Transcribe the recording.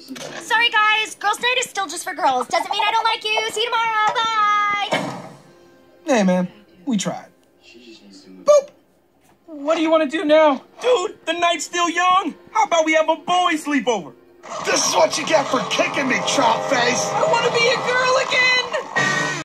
Sorry, guys. Girls' night is still just for girls. Doesn't mean I don't like you. See you tomorrow. Bye. Hey, man, we tried. Boop. What do you want to do now? Dude, the night's still young. How about we have a boy sleepover? This is what you get for kicking me, chop face. I want to be a girl.